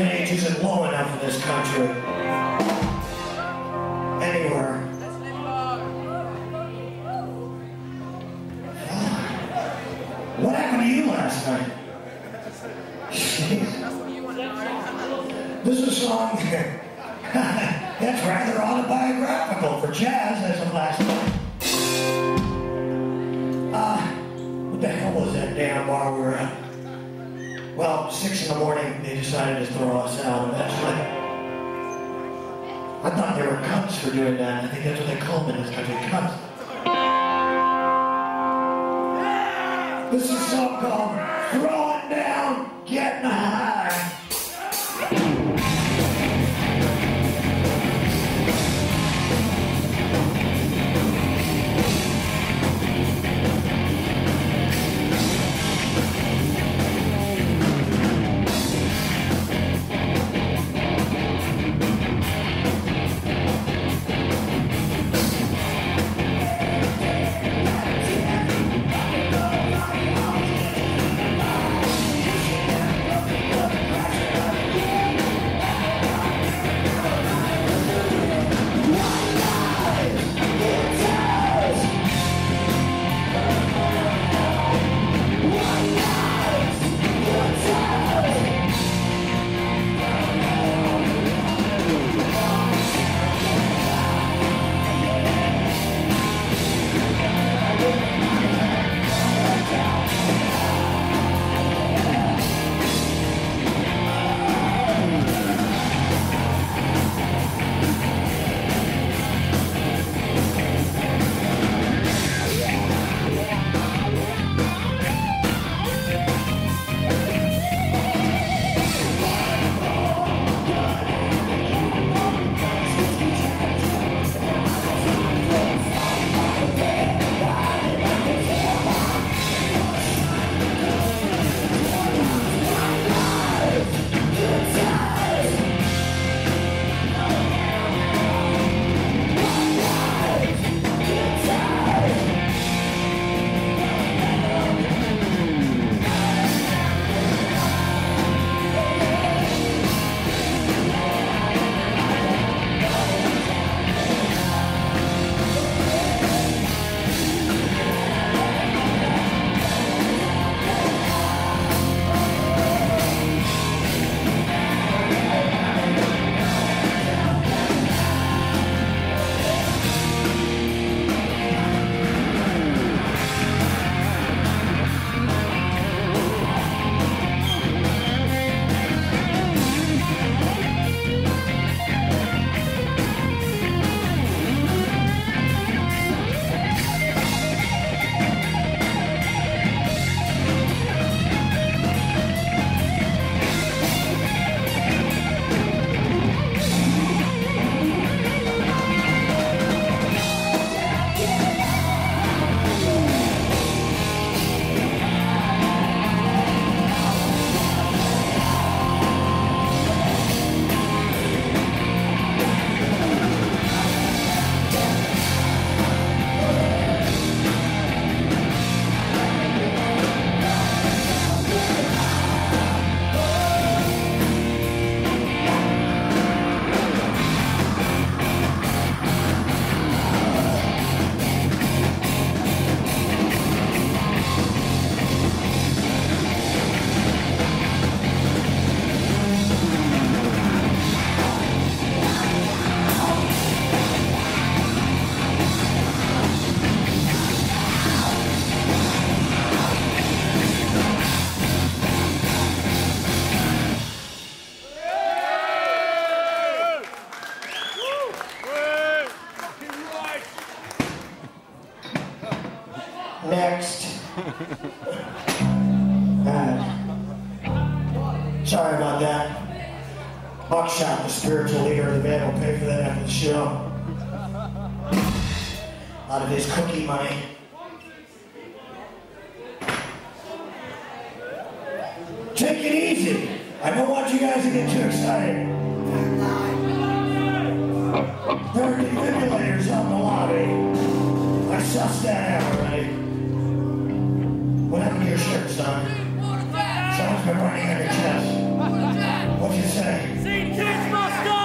Drinking age isn't low enough in this country. Anywhere. What happened to you last night? This is a song that's rather autobiographical for jazz as of last night. Uh, what the hell was that damn bar we were at? Well, six in the morning, they decided to throw us out eventually. I thought they were cunts for doing that. I think that's what they call them in this country, cunts. This is song called Throw It Down, Getting High. Buckshot, the spiritual leader of the band, will pay for that after the show. Out of his cookie money. Take it easy. I don't want you guys to get too excited. There are defibrillators out in the lobby. I sussed that out, right? What happened to your shirt, son? Someone's been running on your chest. What'd you say? See, kids must!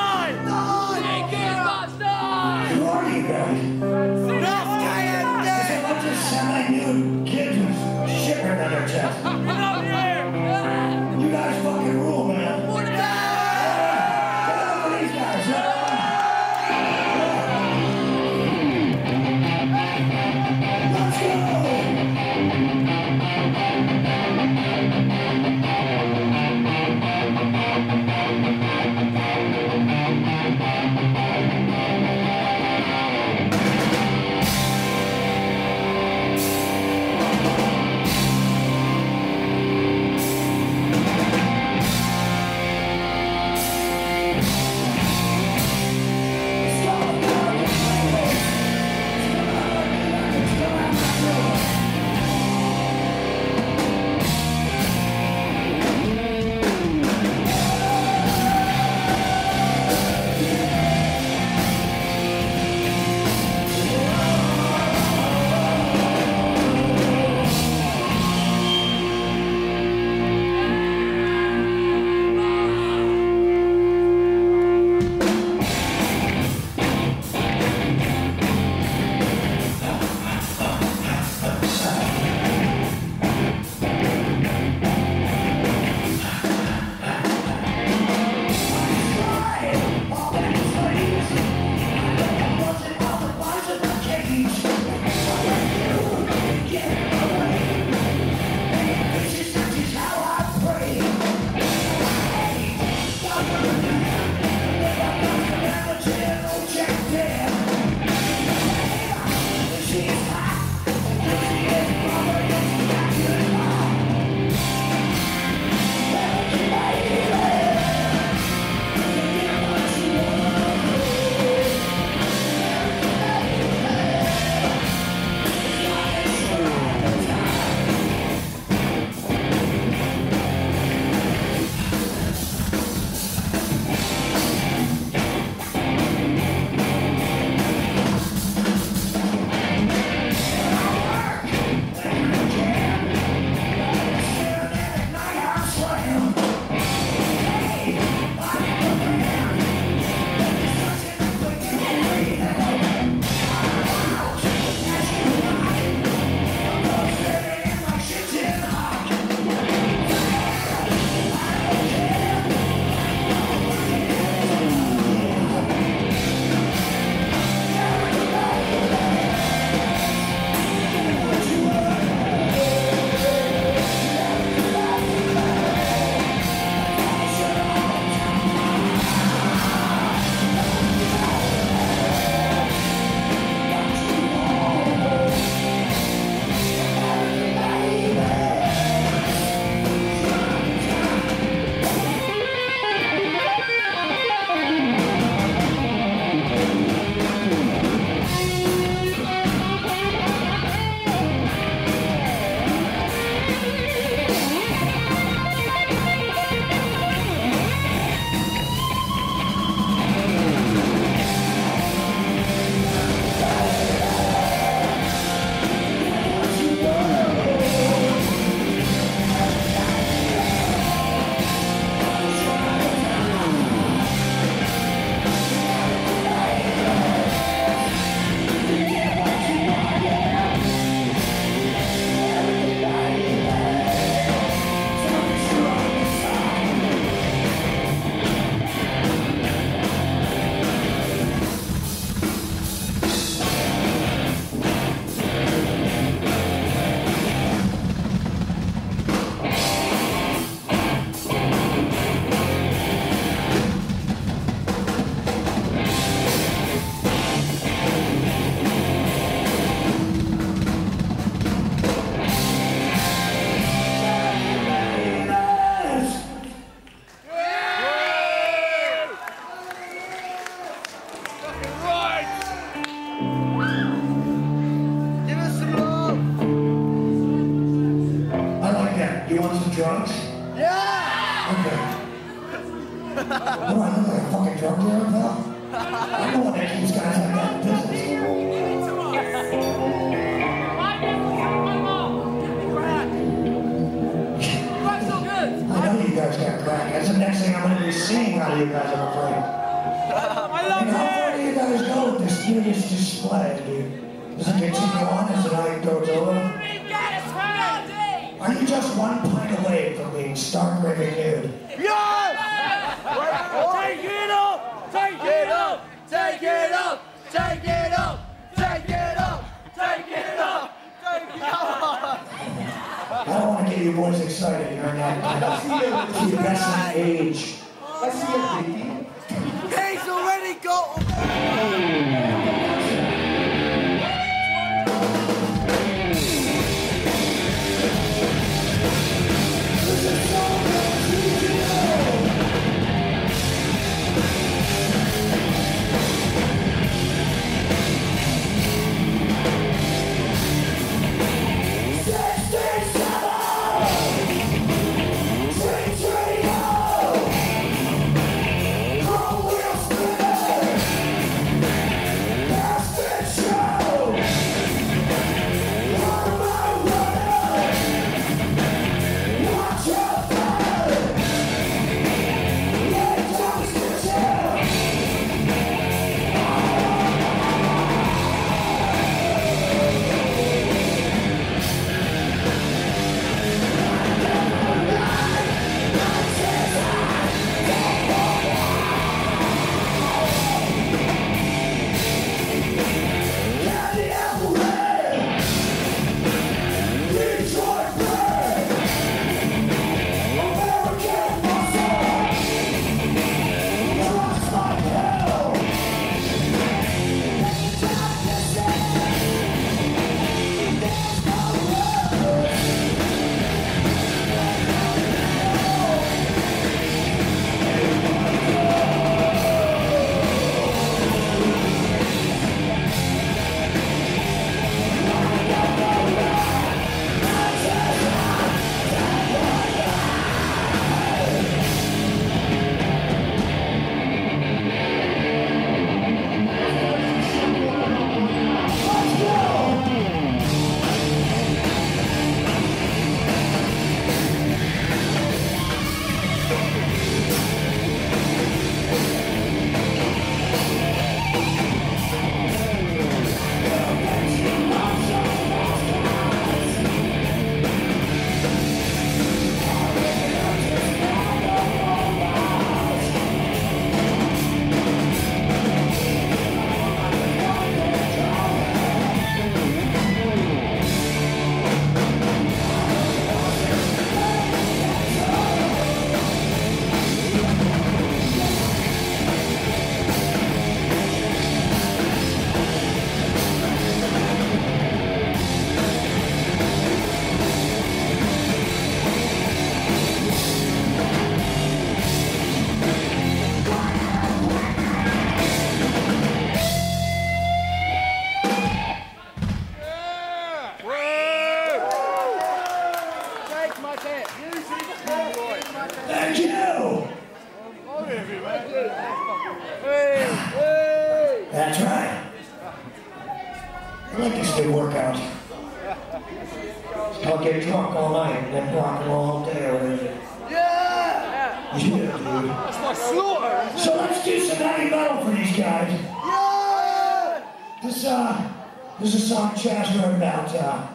I'll get drunk all night and then rock and roll all day or whatever. Yeah! Yeah, dude. That's my slaughter! So let's do some heavy metal for these guys. Yeah! This, uh, this is a song Chaz wrote about, uh,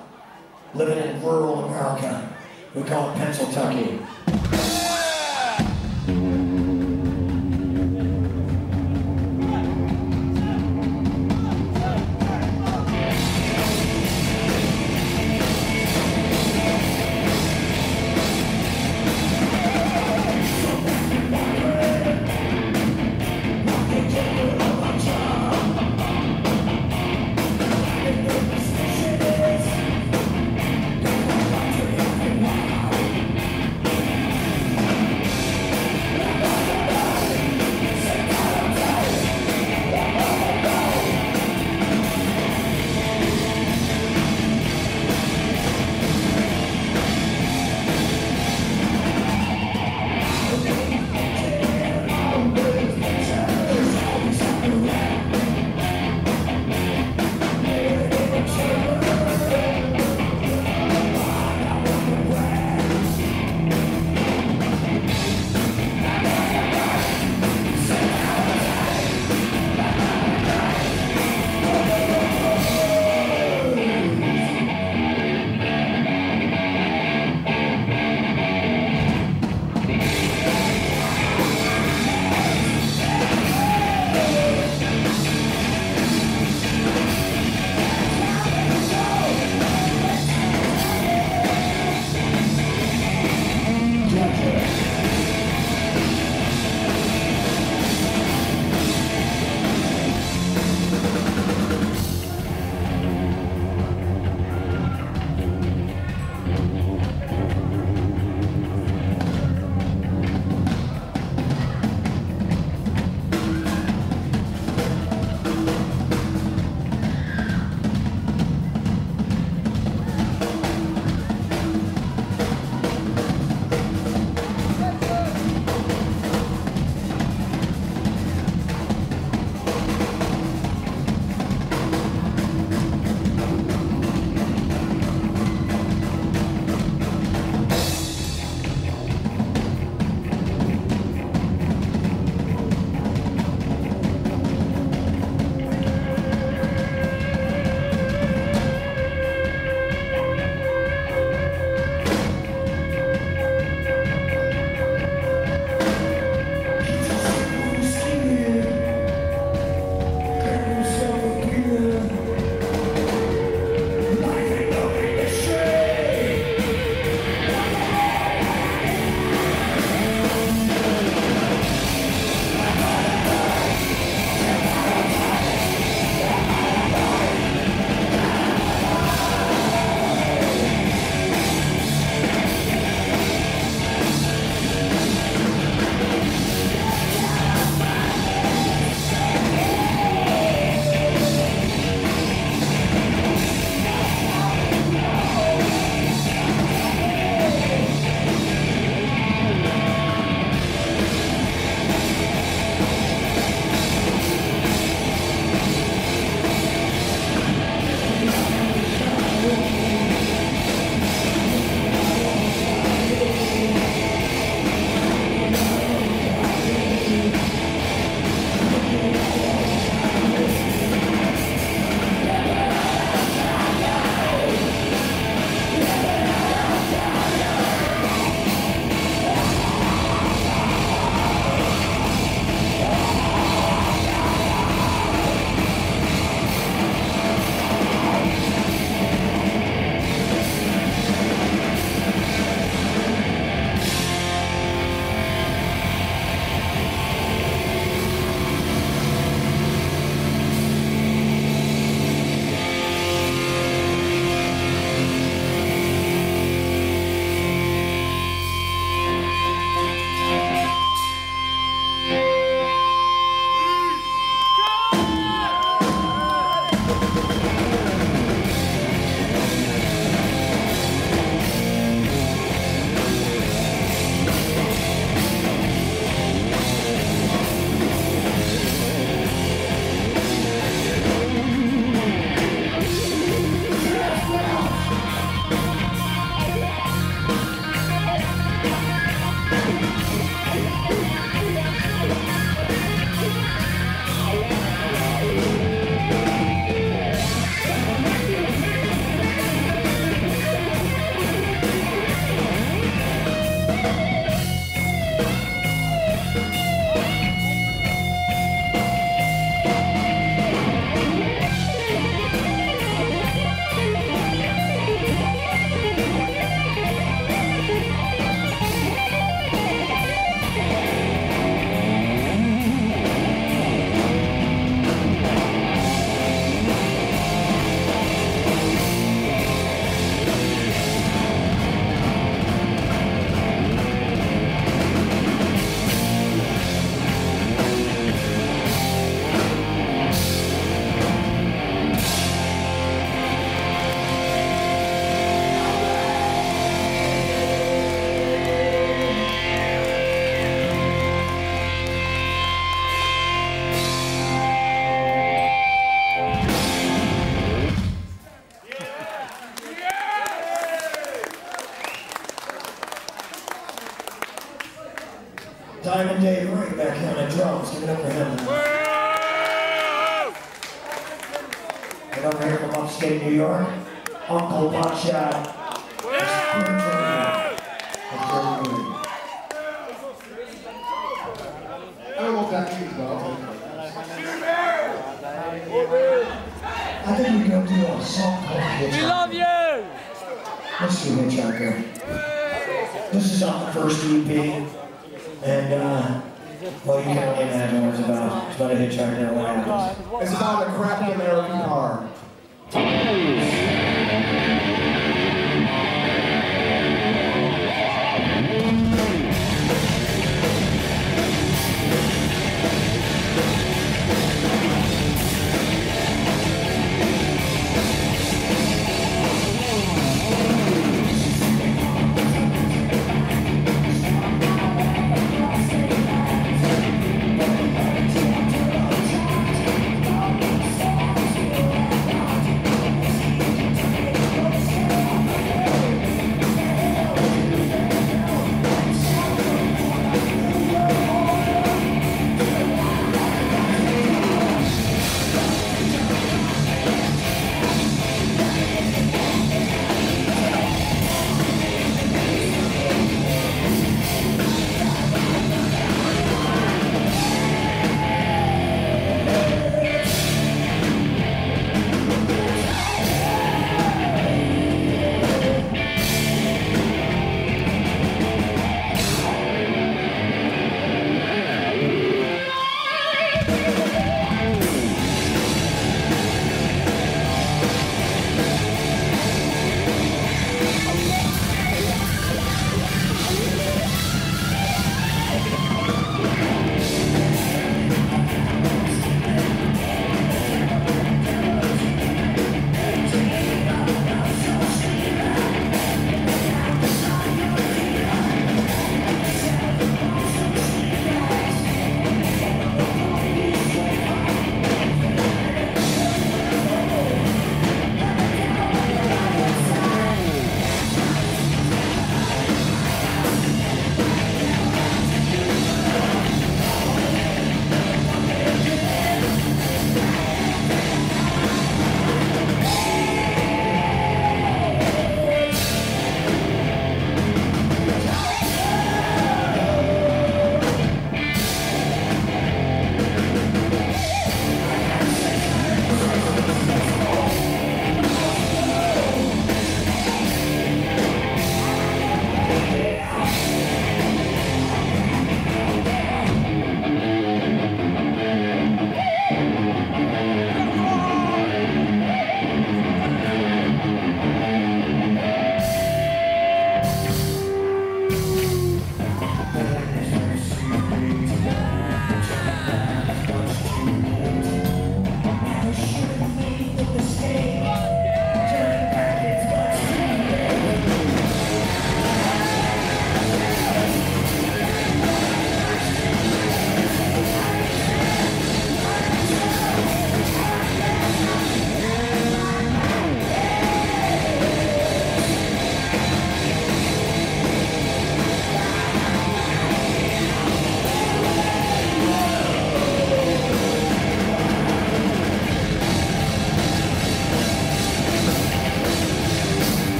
living in rural America. We call it Pennsylvania. Uncle Buckshot. I don't know that means, though. I think we go do a song called We love you! Let's do Hitchhiker. This is on the first EP. And, uh, well, you can only imagine what it's about. It's about a hitchhiker and what happens. It's about a crappy American